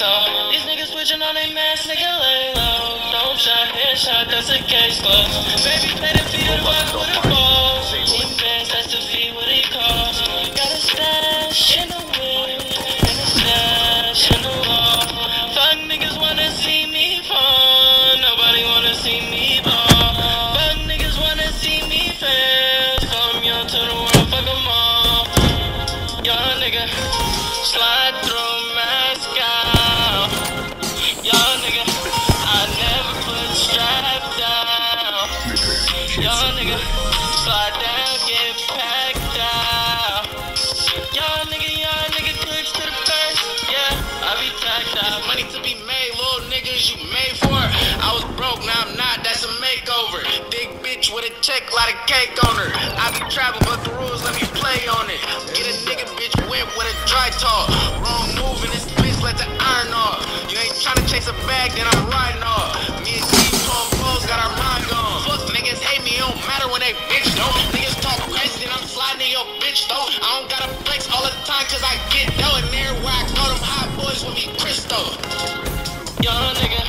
so. These niggas switching on they mask, nigga, lay low. Don't shot, headshot, that's a case closed. Baby, play the field, walk with a ball. Team bands, that's the fee, what he calls. Got a stash in the wind, a check, lot of cake on her. I be trapping, but the rules let me play on it. Get a nigga bitch whip with a dry talk. Wrong move and this bitch let the iron off. You ain't tryna chase a bag, then I'm riding off. Me and Steve Tom Foes got our mind gone. Fuck niggas hate me, it don't matter when they bitch though. Niggas talk crazy, then I'm sliding in your bitch though. I don't gotta flex all the time cause I get dough. And everywhere I go, them hot boys with me crystal. Young nigga,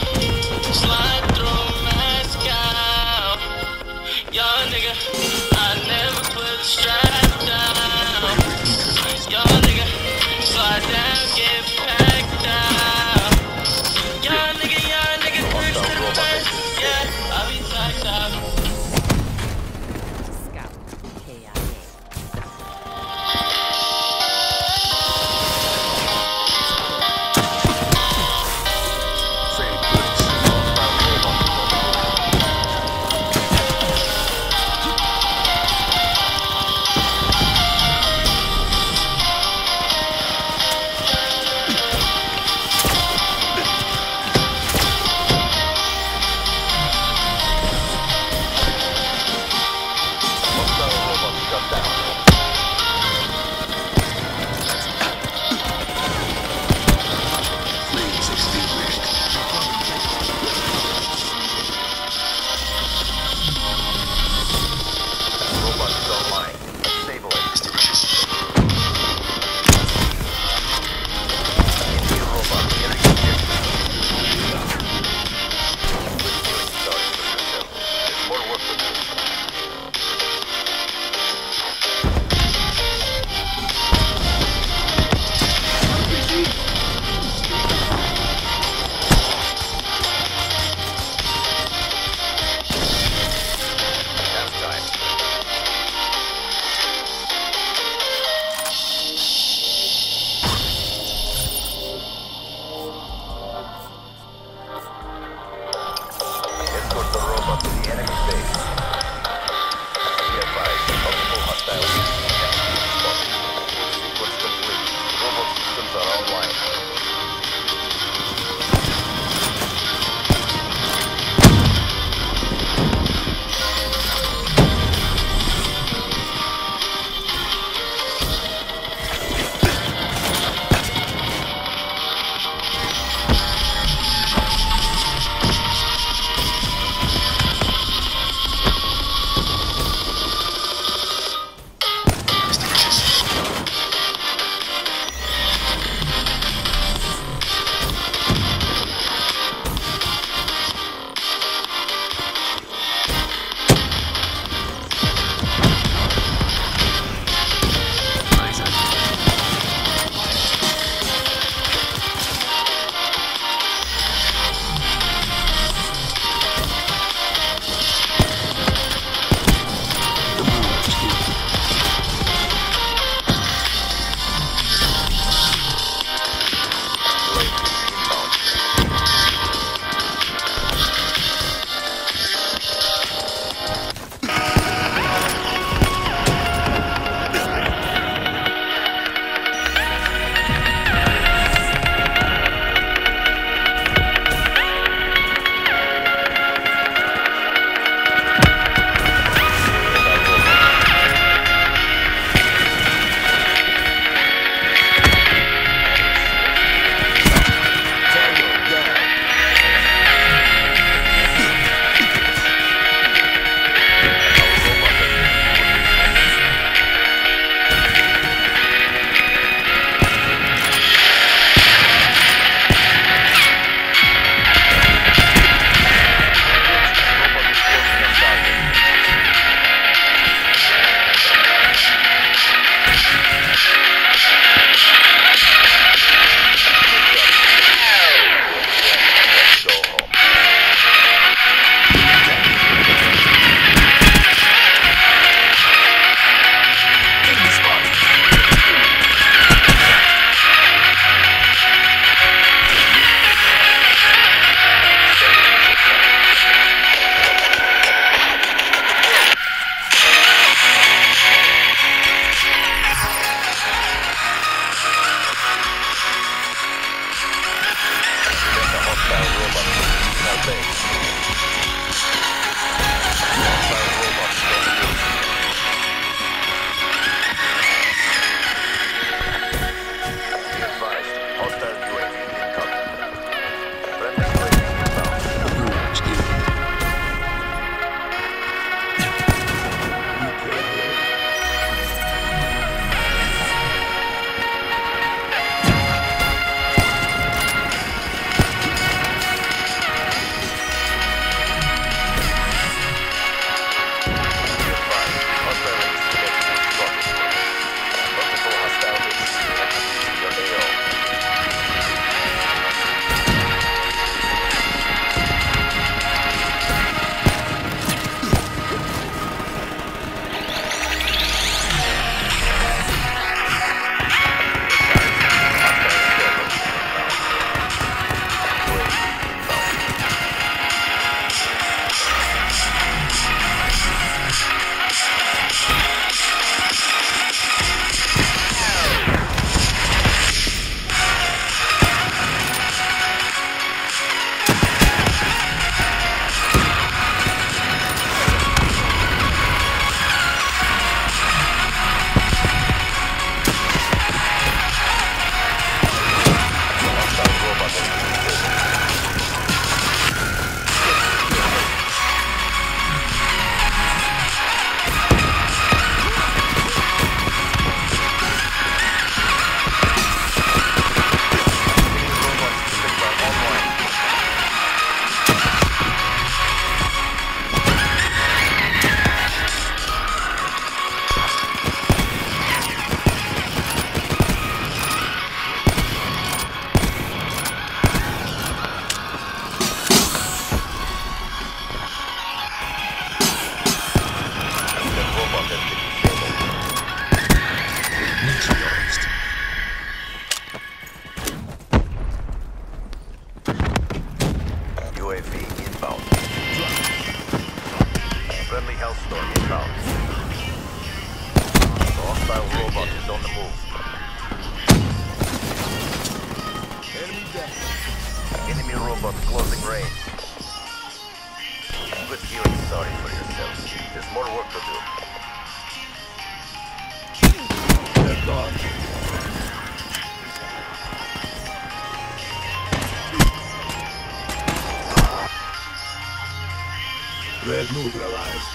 Neutralized.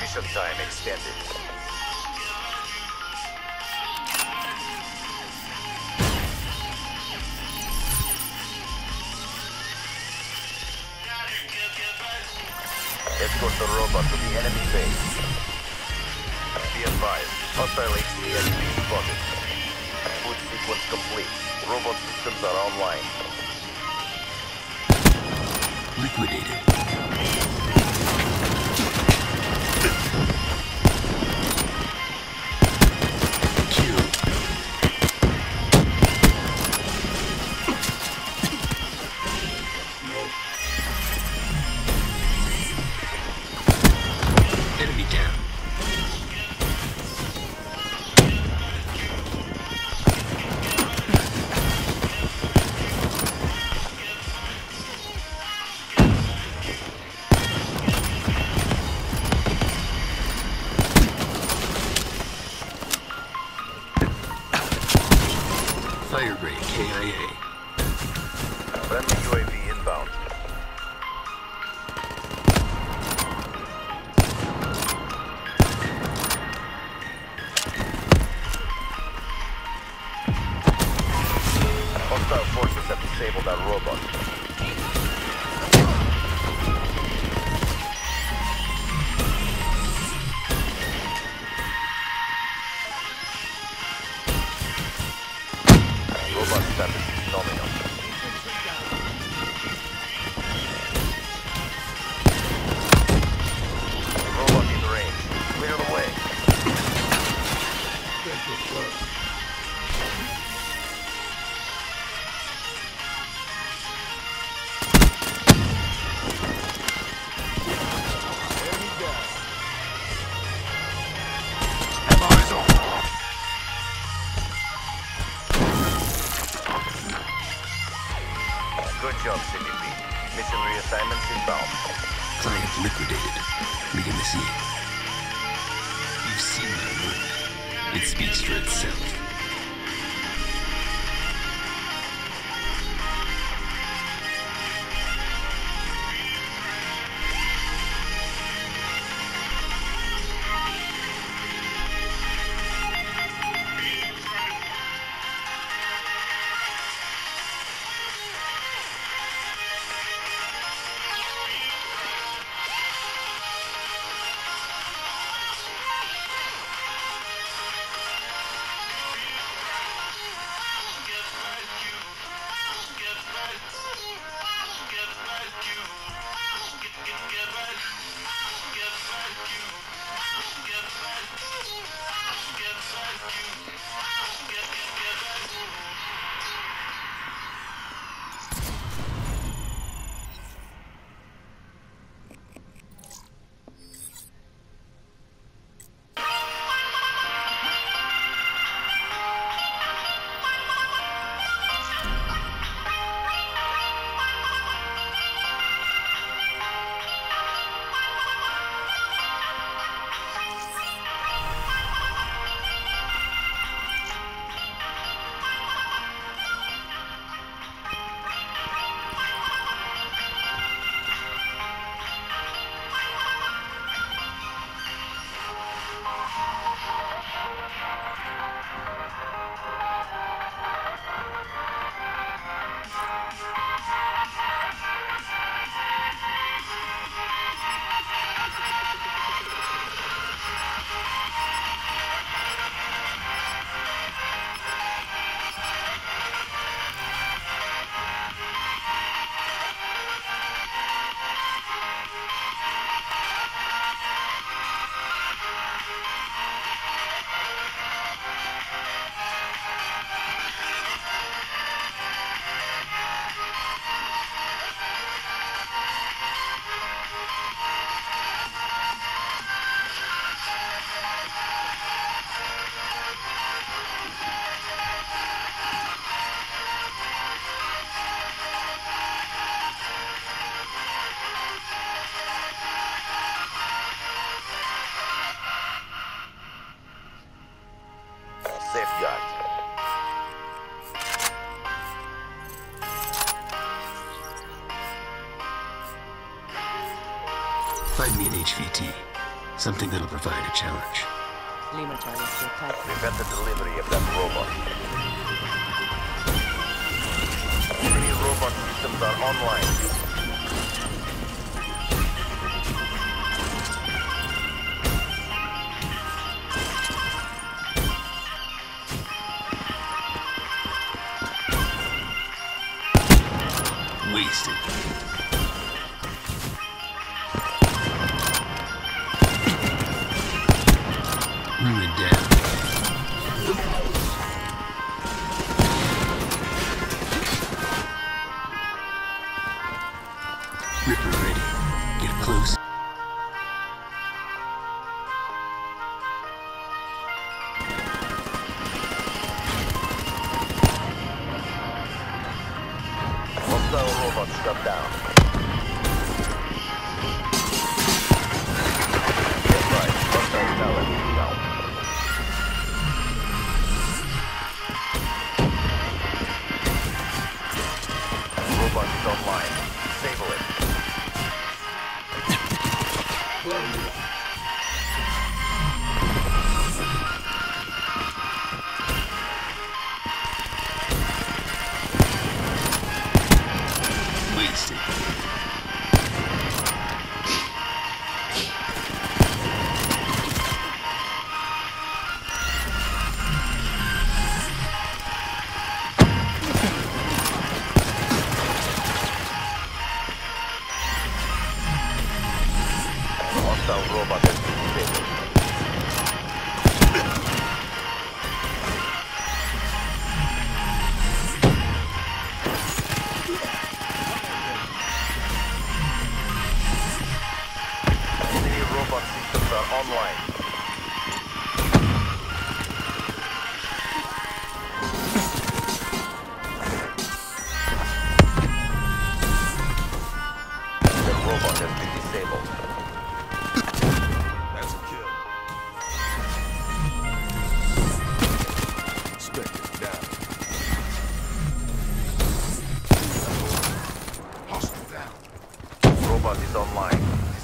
Mission time extended. Escort the robot to the enemy base. Be advised, hostile HDS spotted. Boot sequence complete. Robot systems are online. Liquidated. PT. Something that'll provide a challenge. Prevent the delivery of that robot. Three robot systems are online.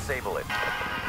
disable it.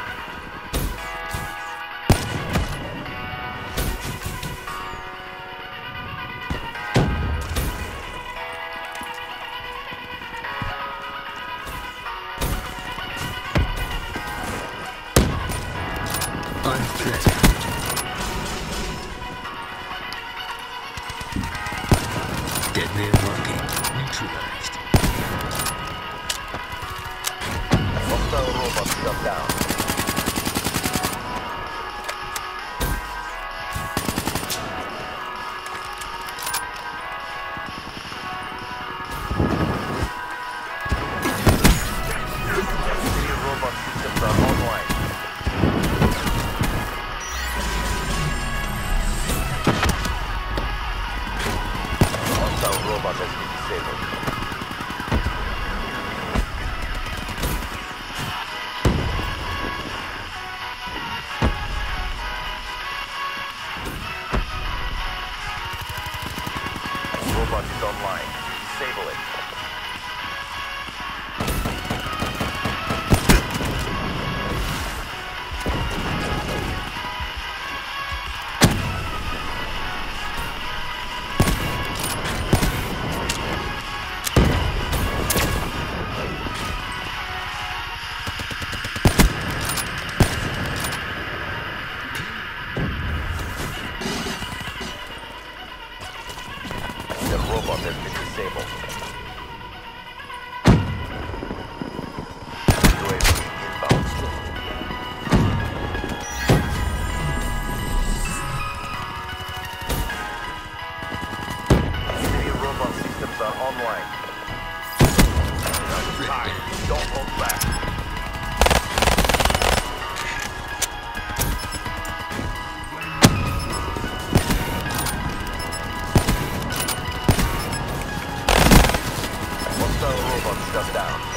Sniper online. High. Don't hold back. Hostile robots shut down.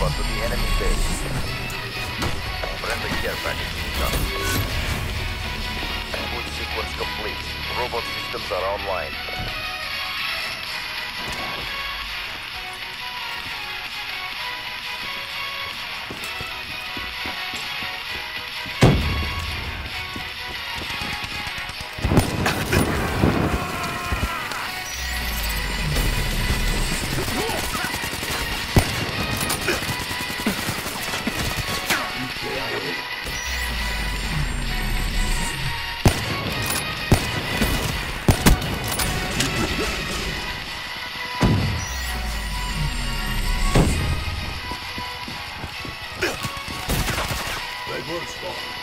Escort to the enemy base. Friendly care package incoming. Food sequence complete. Robot systems are online. Playbook spawn.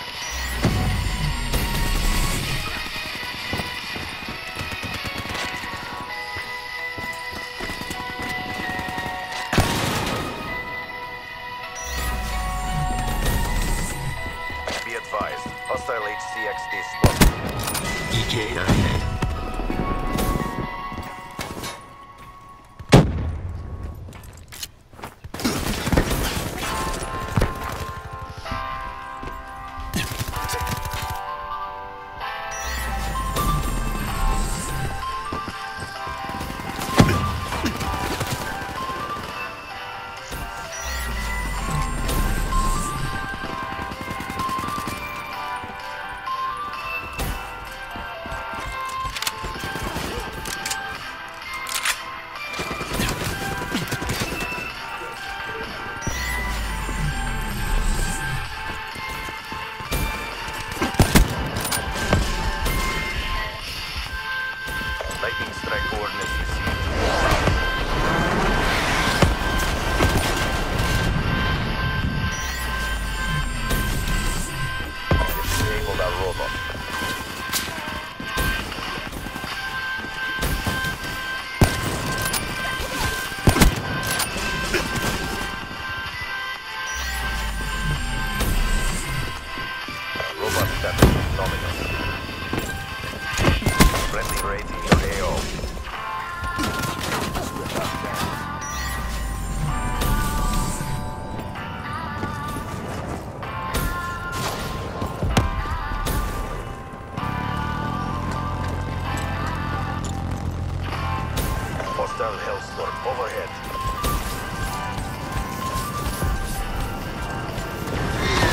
Hostile Hellstorm overhead.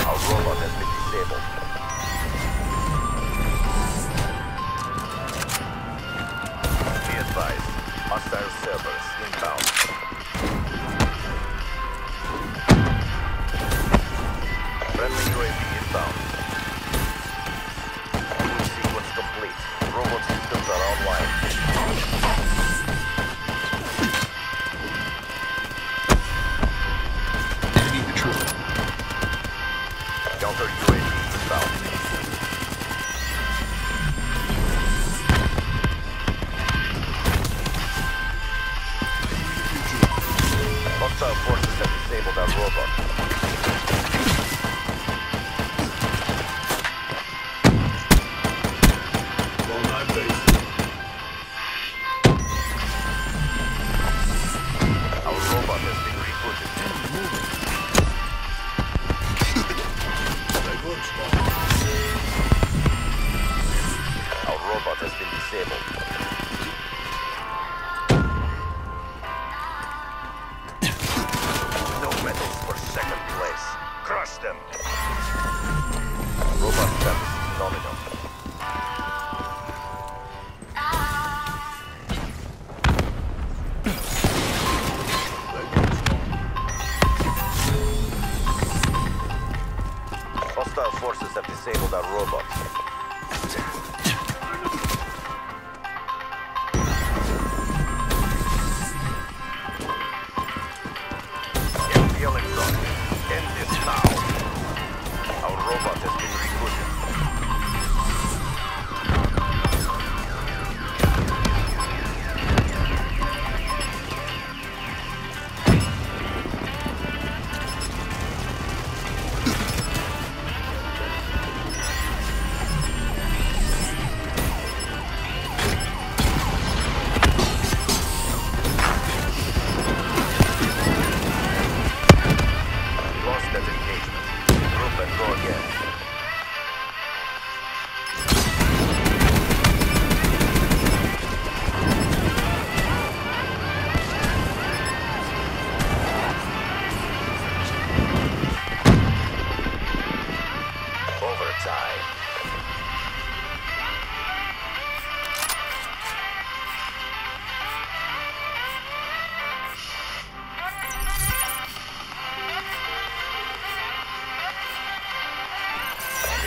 Our robot has been disabled. Be advised, hostile servers inbound. Friendly UAV inbound. Sequence complete. Robot systems are online.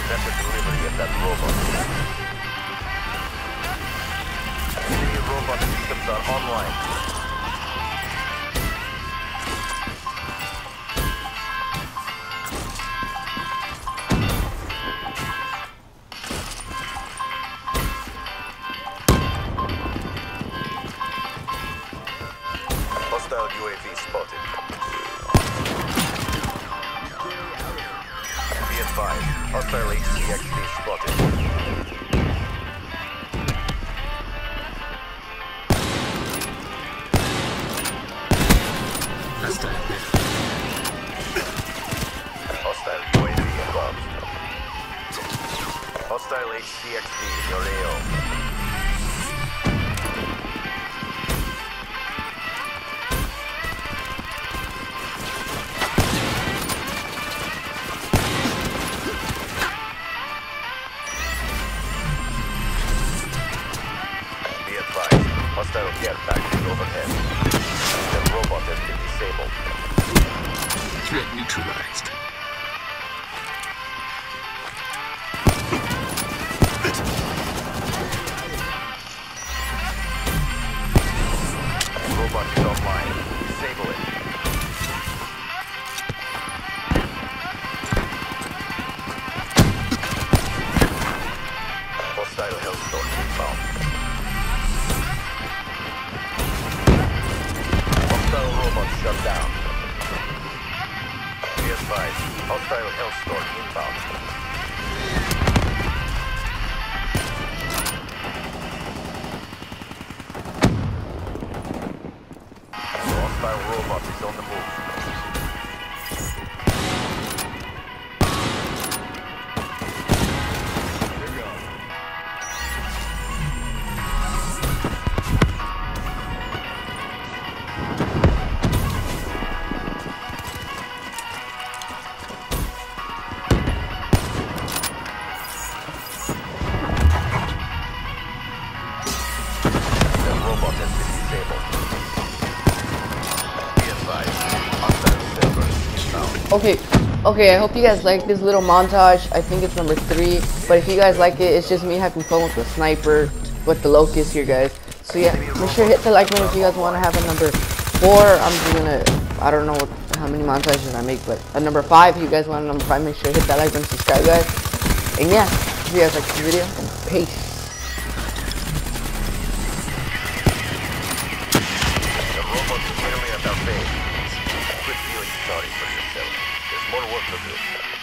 Remember delivery of that robot. Enemy robot systems are online. Spotted. Hostile robot is on the move. Okay, okay, I hope you guys like this little montage. I think it's number three. But if you guys like it, it's just me having fun with the sniper, with the Locus here, guys. So yeah, make sure hit the like button if you guys want to have a number four. I'm just gonna, I don't know how many montages I make, but a number five, if you guys want a number five, make sure hit that like button, subscribe, guys. And yeah, if you guys like this video, peace. Sorry for yourself. More work to do.